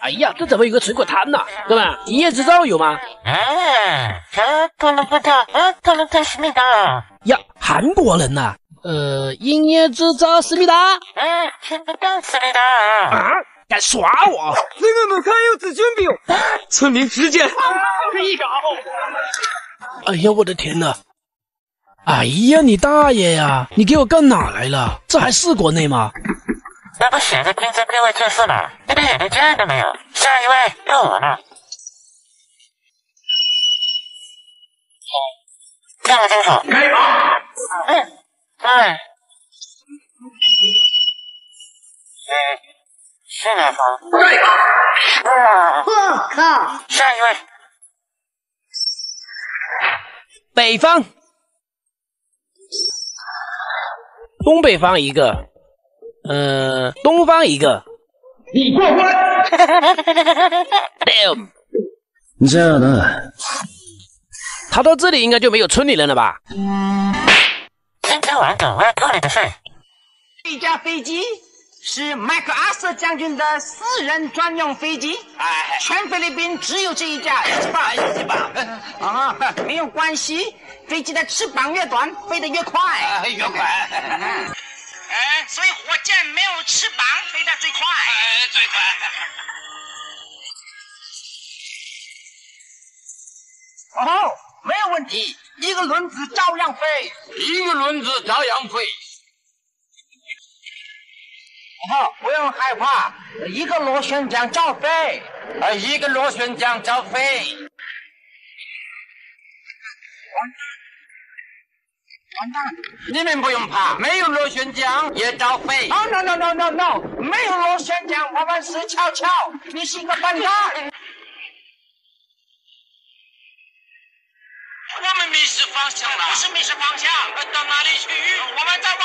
哎呀，这怎么有个水果摊呢？哥们，营业执照有吗？啊，这不能不的，不能太思密达。呀，韩国人呐、呃，营业执照思密达嗯，听不到思密达。啊，敢耍我？村民们看有子军兵，村民直接一搞。哎呀，我的天呐！哎呀，你大爷呀！你给我干哪来了？这还是国内吗？那不写着规则各位测试吗？一点眼力见都没有。下一位，到我了。听不清楚。开房。嗯嗯。嗯，是南方？对房。我靠！下一位。北方，东北方一个，呃，东方一个。你过关。你，这样的，他到这里应该就没有村里人了吧？今天晚上我要扣你的事。一架飞机是麦克阿瑟将军的私人专用飞机，哎，全菲律宾只有这一架，翅膀翅膀啊，没有关系，飞机的翅膀越短，飞得越快，越快。哎，所以火箭没有翅膀，飞得最快，最快。哦，没有问题，一个轮子照样飞，一个轮子照样飞。哦，不用害怕，一个螺旋桨照飞，啊，一个螺旋桨照飞。完蛋！完蛋你们不用怕，没有螺旋桨也照飞。Oh no no no no no！没有螺旋桨，我们是悄悄。你是一个笨蛋。我们迷失方向了，不是迷失方向，到哪里去？我们在往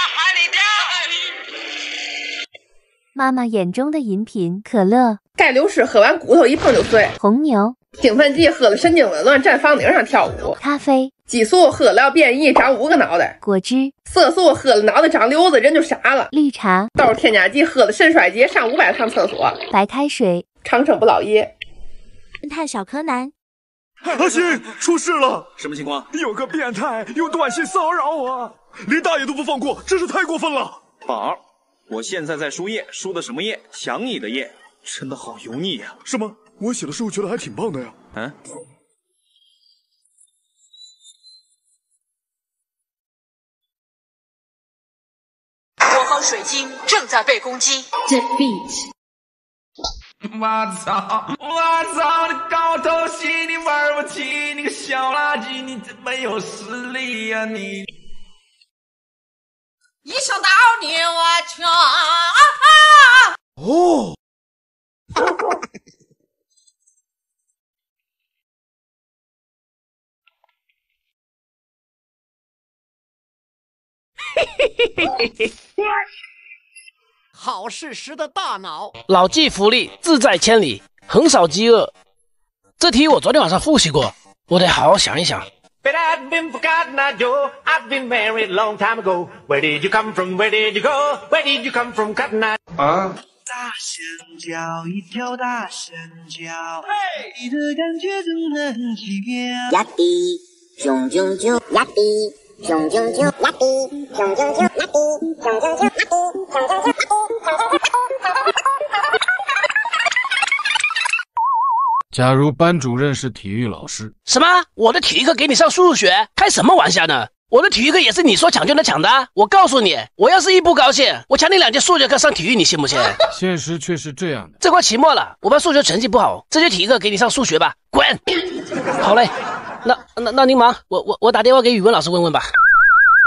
妈妈眼中的饮品：可乐、钙流失喝完骨头一碰就碎，红牛、兴奋剂喝了神经紊乱，站房顶上跳舞，咖啡、激素喝了要变异，长五个脑袋，果汁、色素喝了脑袋长瘤子，人就傻了，绿茶、豆添加剂喝了肾衰竭，上五百趟厕所，白开水、长生不老液。侦探小柯南、阿星，出事了！什么情况？有个变态用短信骚扰我，连大爷都不放过，真是太过分了。宝，我现在在输液，输的什么液？想你的液，真的好油腻呀、是吗？我写的时候觉得还挺棒的呀。嗯，我方水晶正在被攻击。Defeat. 我操！我操！你高头戏你玩不起，你个小垃圾，你真没有实力呀、你！好事时的大脑，老骥伏枥，志在千里，横扫饥饿。这题我昨天晚上复习过，我得好好想一想。But I've been forgotten, I do. I've been married a long time ago. Where did you come from? Where did you go? Where did you come from, Cotton Eye? 大香蕉，一条大香蕉，你的感觉真的很奇妙。呀滴，囧囧囧，呀滴，假如班主任是体育老师，什么？我的体育课给你上数学？开什么玩笑呢？我的体育课也是你说抢就能抢的。我告诉你，我要是一不高兴，我抢你两节数学课上体育，你信不信？现实却是这样的。这快期末了，我班数学成绩不好，这节体育课给你上数学吧，滚！好嘞，那那那您忙，我我我打电话给语文老师问问吧。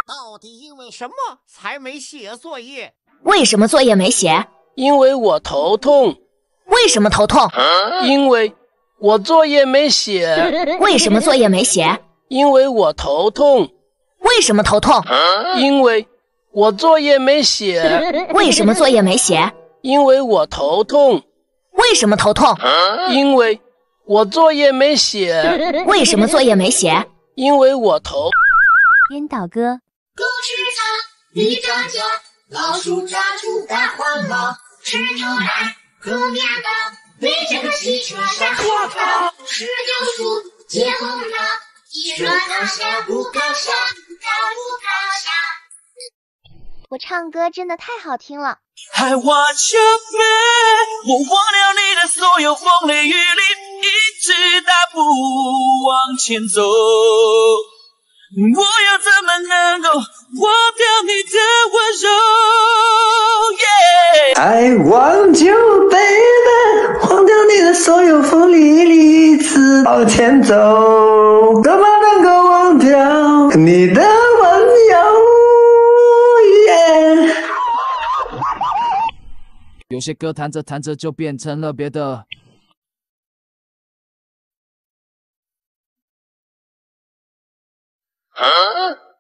到底因为什么才没写作业？为什么作业没写？因为我头痛。为什么头痛？因为我作业没写。为什么作业没写？因为我头痛。为什么头痛？因为我作业没写。为什么作业没写？因为我头痛。为什么头痛？因为我作业没写。为什么作业没写？因为我头。编导歌。故事你长脚，老鼠抓住大黄猫，吃牛奶，喝面包，背着个汽车上学跑，十九叔结婚了，你说高兴不高兴？高不高兴？我唱歌真的太好听了。I want you back，我忘了你的所有风里雨里，一直大步往前走。我又怎么能够忘掉你的温柔？Yeah I want you baby，忘掉你的所有风里里，一直往前走。怎么能够忘掉你的温柔？Yeah 有些歌弹着弹着就变成了别的。 ฮื